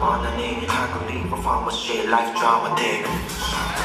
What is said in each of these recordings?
on a knee. I could leave a phone with shit like dramatic.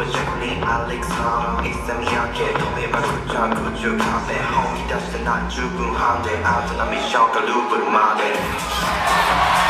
無邪にアレクサンいつ見飛べばちゃち壁本気出してない十分半であんたのミッションがループルまで。